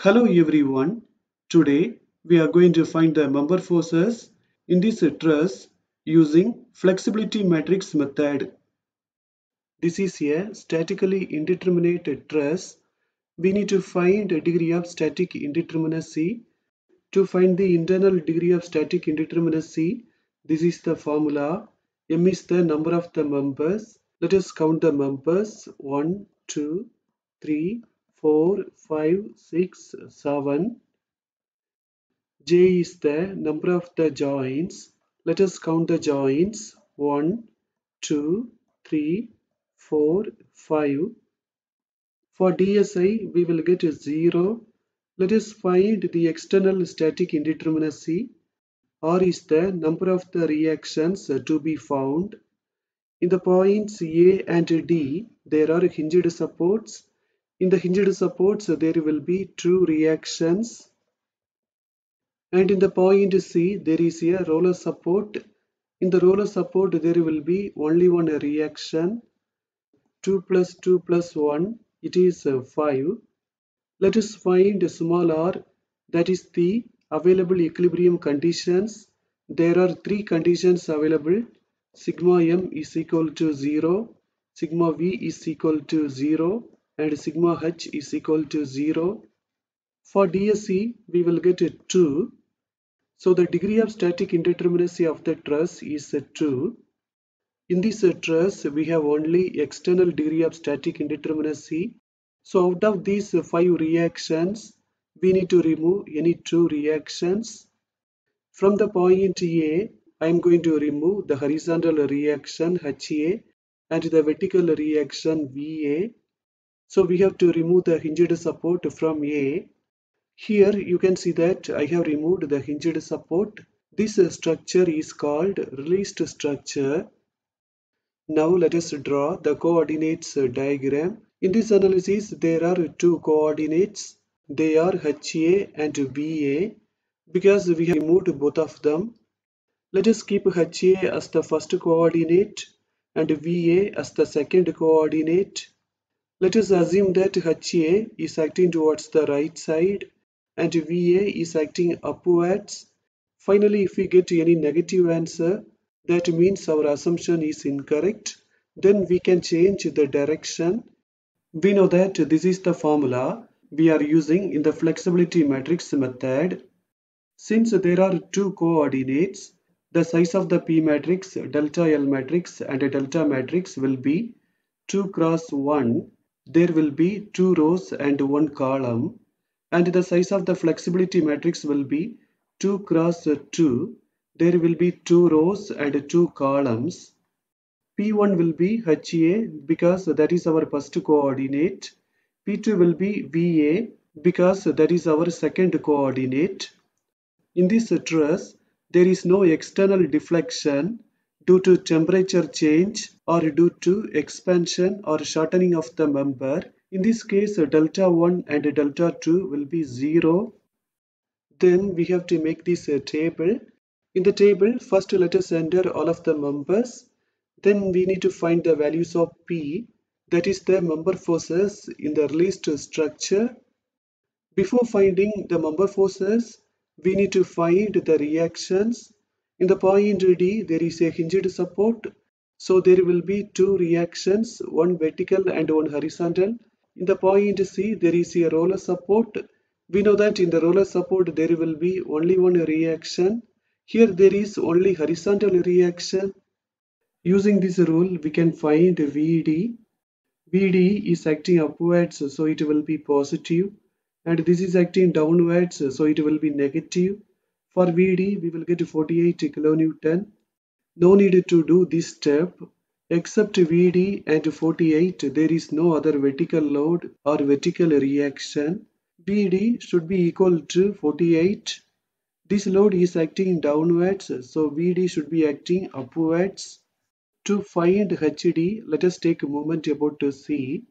Hello everyone. Today we are going to find the member forces in this truss using flexibility matrix method. This is a statically indeterminate truss. We need to find a degree of static indeterminacy. To find the internal degree of static indeterminacy, this is the formula. M is the number of the members. Let us count the members. 1, 2, 3, 4, 5, 6, 7. J is the number of the joints. Let us count the joints. 1, 2, 3, 4, 5. For DSI, we will get a 0. Let us find the external static indeterminacy. R is the number of the reactions to be found. In the points A and D, there are hinged supports. In the hinged supports, there will be two reactions. And in the point C, there is a roller support. In the roller support, there will be only one reaction. 2 plus 2 plus 1, it is uh, 5. Let us find small r, that is the available equilibrium conditions. There are three conditions available. Sigma m is equal to 0, sigma v is equal to 0, and sigma h is equal to 0. For DSE, we will get a 2. So the degree of static indeterminacy of the truss is a 2. In this truss, we have only external degree of static indeterminacy. So out of these five reactions, we need to remove any two reactions. From the point A, I am going to remove the horizontal reaction HA and the vertical reaction VA. So we have to remove the hinged support from A. Here you can see that I have removed the hinged support. This structure is called released structure. Now let us draw the coordinates diagram. In this analysis, there are two coordinates. They are HA and VA. Because we have removed both of them, let us keep HA as the first coordinate and VA as the second coordinate. Let us assume that HA is acting towards the right side and VA is acting upwards. Finally, if we get any negative answer, that means our assumption is incorrect. Then we can change the direction. We know that this is the formula we are using in the flexibility matrix method. Since there are two coordinates, the size of the P matrix, delta L matrix and delta matrix will be 2 cross 1. There will be two rows and one column. And the size of the flexibility matrix will be 2 cross 2 there will be two rows and two columns. P1 will be HA because that is our first coordinate. P2 will be VA because that is our second coordinate. In this truss, there is no external deflection due to temperature change or due to expansion or shortening of the member. In this case, delta 1 and delta 2 will be 0. Then we have to make this a table in the table, first let us enter all of the members. Then we need to find the values of P, that is the member forces in the released structure. Before finding the member forces, we need to find the reactions. In the point D, there is a hinged support. So there will be two reactions, one vertical and one horizontal. In the point C, there is a roller support. We know that in the roller support, there will be only one reaction here there is only horizontal reaction. Using this rule, we can find VD. VD is acting upwards, so it will be positive. And this is acting downwards, so it will be negative. For VD, we will get 48 kilonewton. No need to do this step. Except VD and 48, there is no other vertical load or vertical reaction. VD should be equal to 48 this load is acting downwards, so VD should be acting upwards. To find HD, let us take a moment about to see.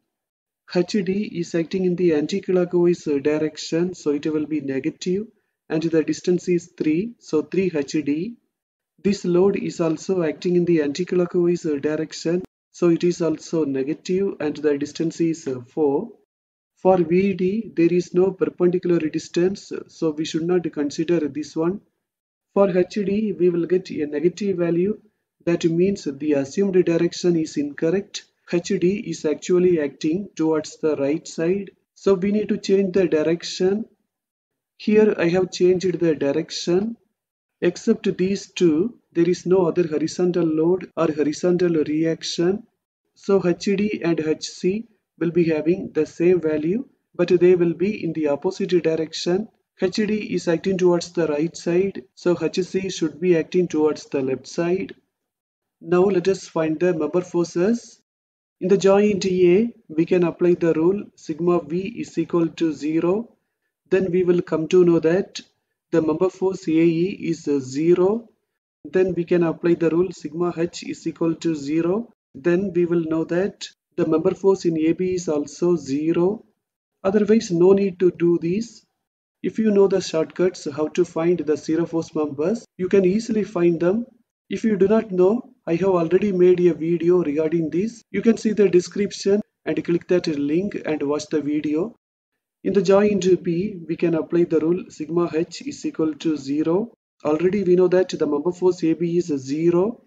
HD is acting in the anti-clockwise direction, so it will be negative, and the distance is 3, so 3 HD. This load is also acting in the anti-clockwise direction, so it is also negative, and the distance is 4. For VD, there is no perpendicular distance, so we should not consider this one. For HD, we will get a negative value. That means the assumed direction is incorrect. HD is actually acting towards the right side. So we need to change the direction. Here I have changed the direction. Except these two, there is no other horizontal load or horizontal reaction. So HD and HC will be having the same value but they will be in the opposite direction. HD is acting towards the right side so HC should be acting towards the left side. Now let us find the member forces. In the joint A, we can apply the rule sigma V is equal to 0. Then we will come to know that the member force AE is 0. Then we can apply the rule sigma H is equal to 0. Then we will know that the member force in AB is also 0. Otherwise, no need to do this. If you know the shortcuts how to find the zero force members, you can easily find them. If you do not know, I have already made a video regarding this. You can see the description and click that link and watch the video. In the joint B, we can apply the rule sigma h is equal to 0. Already we know that the member force AB is 0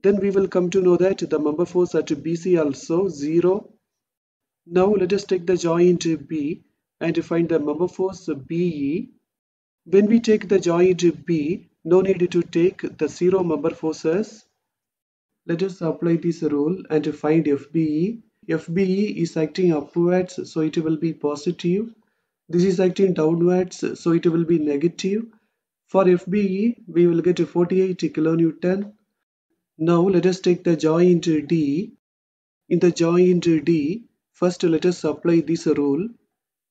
then we will come to know that the member force at BC also 0. Now let us take the joint B and find the member force BE. When we take the joint B, no need to take the zero member forces. Let us apply this rule and find FBE. FBE is acting upwards, so it will be positive. This is acting downwards, so it will be negative. For FBE, we will get 48 kilonewton now let us take the joint D. In the joint D, first let us apply this rule.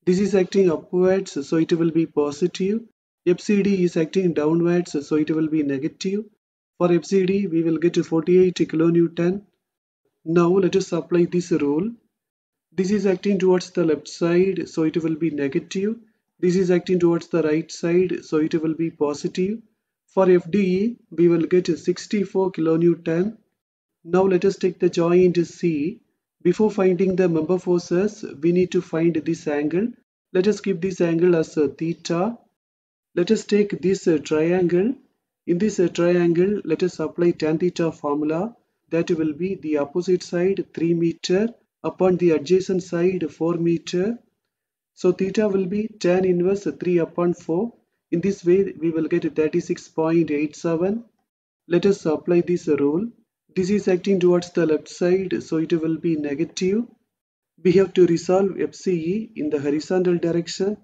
This is acting upwards, so it will be positive. FCD is acting downwards, so it will be negative. For FCD, we will get 48 kilonewton. Now let us apply this rule. This is acting towards the left side, so it will be negative. This is acting towards the right side, so it will be positive. For FDE, we will get 64 kilonewton. Now let us take the joint C. Before finding the member forces, we need to find this angle. Let us keep this angle as theta. Let us take this triangle. In this triangle, let us apply tan theta formula. That will be the opposite side 3 meter upon the adjacent side 4 meter. So theta will be tan inverse 3 upon 4 in this way, we will get 36.87. Let us apply this rule. This is acting towards the left side, so it will be negative. We have to resolve FCE in the horizontal direction.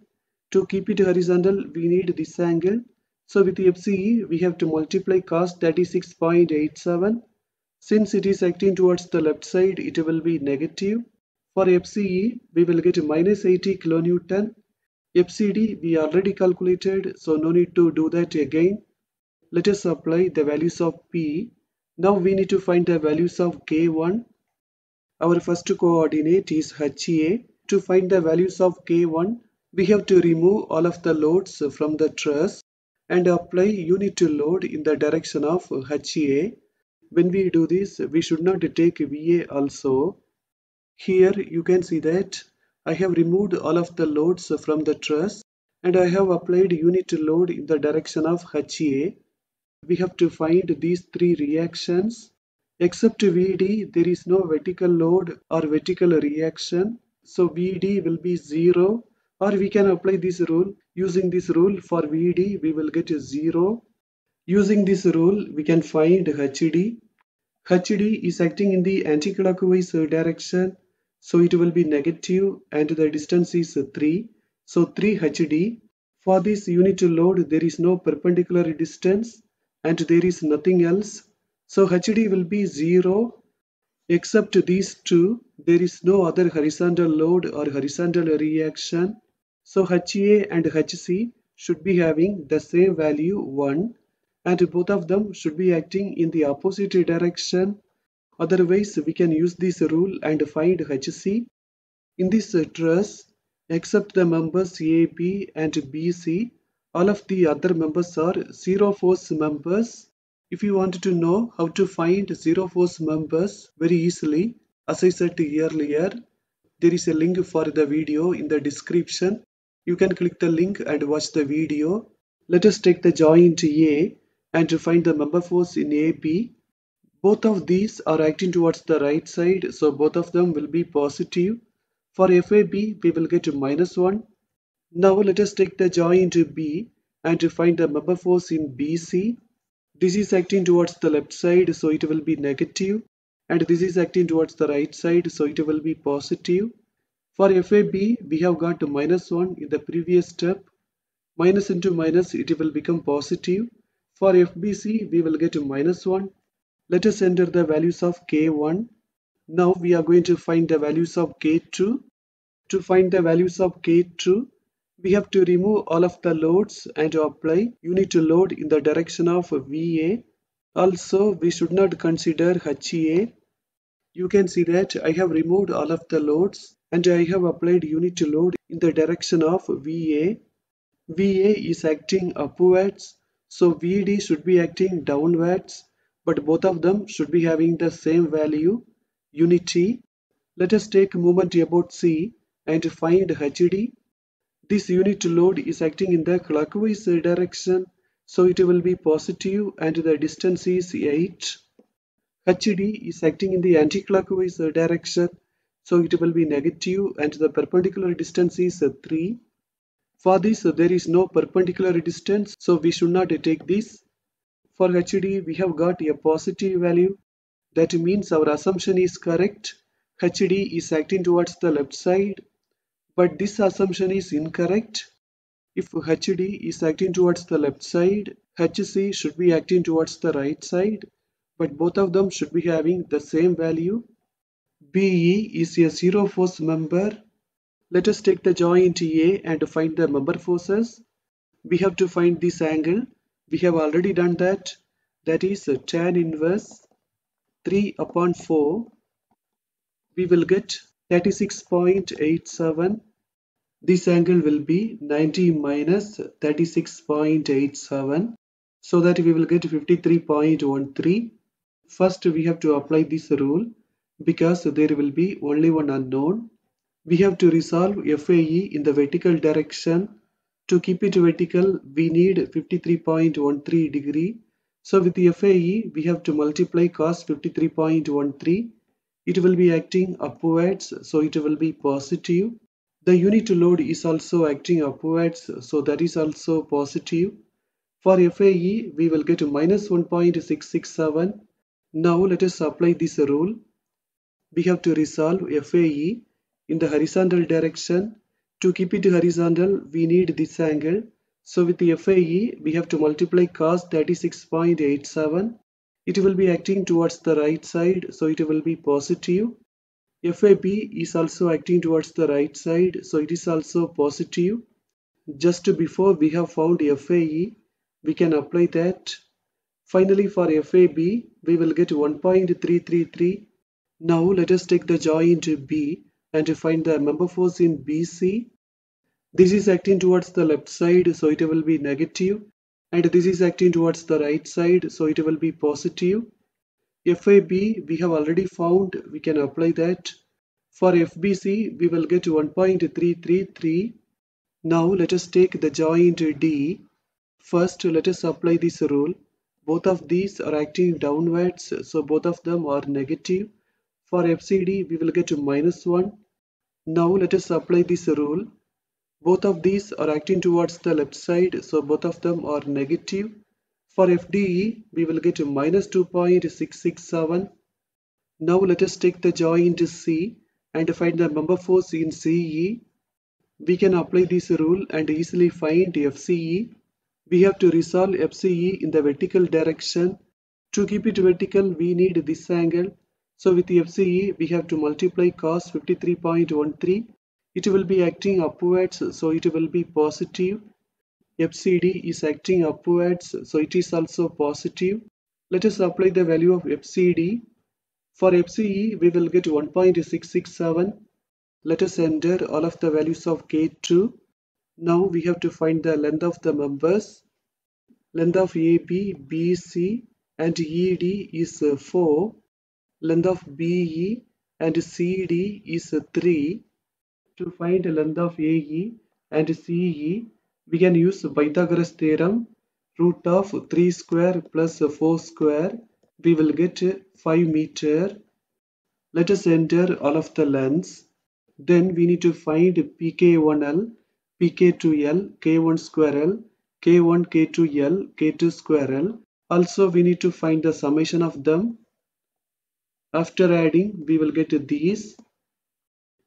To keep it horizontal, we need this angle. So with FCE, we have to multiply cos 36.87. Since it is acting towards the left side, it will be negative. For FCE, we will get minus 80 kilonewton FCD we already calculated so no need to do that again. Let us apply the values of P. Now we need to find the values of K1. Our first coordinate is HA. To find the values of K1 we have to remove all of the loads from the truss and apply unit load in the direction of HA. When we do this we should not take VA also. Here you can see that I have removed all of the loads from the truss and I have applied unit load in the direction of HA. We have to find these three reactions. Except VD, there is no vertical load or vertical reaction. So VD will be 0 or we can apply this rule. Using this rule for VD, we will get 0. Using this rule, we can find HD. HD is acting in the anticlockwise uh, direction so it will be negative and the distance is 3. So 3 HD. For this unit load there is no perpendicular distance and there is nothing else. So HD will be 0 except these two there is no other horizontal load or horizontal reaction. So HA and HC should be having the same value 1 and both of them should be acting in the opposite direction Otherwise, we can use this rule and find HC. In this truss, except the members AB and BC, all of the other members are zero force members. If you want to know how to find zero force members very easily, as I said earlier, There is a link for the video in the description. You can click the link and watch the video. Let us take the joint A and to find the member force in AB. Both of these are acting towards the right side, so both of them will be positive. For FAB, we will get to minus 1. Now let us take the joint B and to find the member force in BC. This is acting towards the left side, so it will be negative. And this is acting towards the right side, so it will be positive. For FAB, we have got to minus 1 in the previous step. Minus into minus, it will become positive. For FBC, we will get minus 1. Let us enter the values of K1. Now we are going to find the values of K2. To find the values of K2, we have to remove all of the loads and to apply unit load in the direction of VA. Also, we should not consider HA. You can see that I have removed all of the loads and I have applied unit load in the direction of VA. VA is acting upwards, so VD should be acting downwards, but both of them should be having the same value, unity. Let us take moment about C and find HD. This unit load is acting in the clockwise direction, so it will be positive and the distance is 8. HD is acting in the anti-clockwise direction, so it will be negative and the perpendicular distance is 3. For this there is no perpendicular distance, so we should not take this. For HD we have got a positive value, that means our assumption is correct. HD is acting towards the left side but this assumption is incorrect. If HD is acting towards the left side, HC should be acting towards the right side, but both of them should be having the same value. BE is a zero force member. Let us take the joint A and to find the member forces. We have to find this angle. We have already done that. That is tan inverse 3 upon 4. We will get 36.87 this angle will be 90 minus 36.87 so that we will get 53.13 first we have to apply this rule because there will be only one unknown we have to resolve FAE in the vertical direction. To keep it vertical we need 53.13 degree. So with the FAE we have to multiply cos 53.13 it will be acting upwards so it will be positive. The unit load is also acting upwards so that is also positive. For FAE we will get minus 1.667 now let us apply this rule. We have to resolve FAE in the horizontal direction. To keep it horizontal we need this angle. So with the FAE we have to multiply cos 36.87 it will be acting towards the right side so it will be positive. FAB is also acting towards the right side so it is also positive. Just before we have found FAE we can apply that. Finally for FAB we will get 1.333 now let us take the joint B and to find the member force in BC this is acting towards the left side so it will be negative. And this is acting towards the right side so it will be positive. FAB we have already found we can apply that. For FBC we will get 1.333 now let us take the joint D. First let us apply this rule. Both of these are acting downwards so both of them are negative. For FCD we will get minus 1 now let us apply this rule both of these are acting towards the left side, so both of them are negative. For FDE, we will get minus 2.667. Now let us take the joint C and find the member force in CE. We can apply this rule and easily find FCE. We have to resolve FCE in the vertical direction. To keep it vertical, we need this angle. So with FCE, we have to multiply cos 53.13 it will be acting upwards so it will be positive. FCD is acting upwards so it is also positive. Let us apply the value of FCD for FCE we will get 1.667 let us enter all of the values of K2 now we have to find the length of the members. Length of AB, BC and ED is 4 length of BE and CD is 3 To find length of AE and CE, we can use Pythagoras theorem. Root of 3 square plus 4 square, we will get 5 meter. Let us enter all of the lengths. Then we need to find PK1L, PK2L, K1 square L, K1, K2L, K2 square L. Also we need to find the summation of them. After adding, we will get these.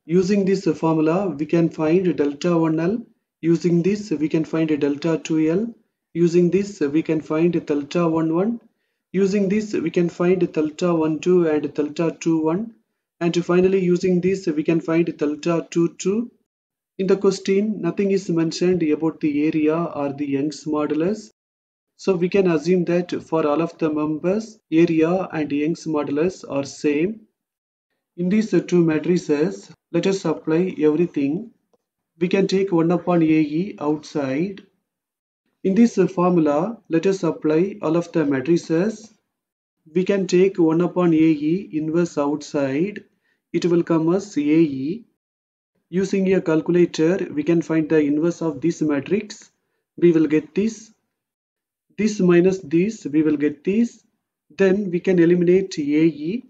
Using this formula, we can find delta 1L. Using this, we can find delta 2L. Using this, we can find delta 11. Using this, we can find delta 12 and delta 21. And finally, using this, we can find delta 22. In the question, nothing is mentioned about the area or the Young's modulus. So we can assume that for all of the members, area and Young's modulus are same. In these two matrices, let us apply everything. We can take 1 upon AE outside. In this formula, let us apply all of the matrices. We can take 1 upon AE inverse outside. It will come as AE. Using a calculator, we can find the inverse of this matrix. We will get this. This minus this, we will get this. Then we can eliminate AE.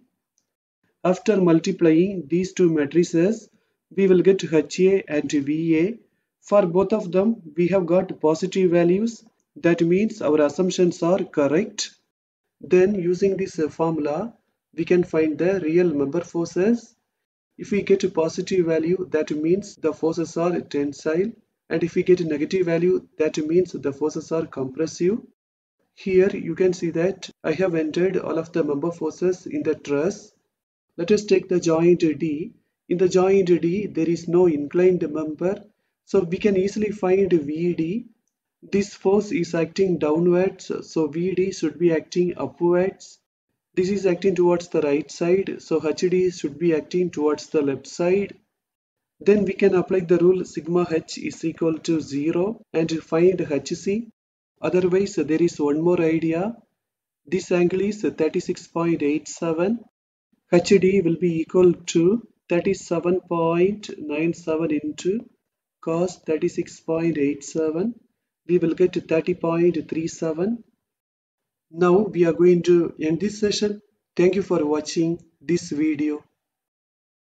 After multiplying these two matrices, we will get HA and VA. For both of them, we have got positive values. That means our assumptions are correct. Then using this formula, we can find the real member forces. If we get a positive value, that means the forces are tensile. And if we get a negative value, that means the forces are compressive. Here you can see that I have entered all of the member forces in the truss. Let us take the joint D. In the joint D, there is no inclined member. So we can easily find VD. This force is acting downwards. So VD should be acting upwards. This is acting towards the right side. So HD should be acting towards the left side. Then we can apply the rule sigma h is equal to 0 and find HC. Otherwise, there is one more idea. This angle is 36.87 HD will be equal to 37.97 into cos 36.87 we will get 30.37 now we are going to end this session. Thank you for watching this video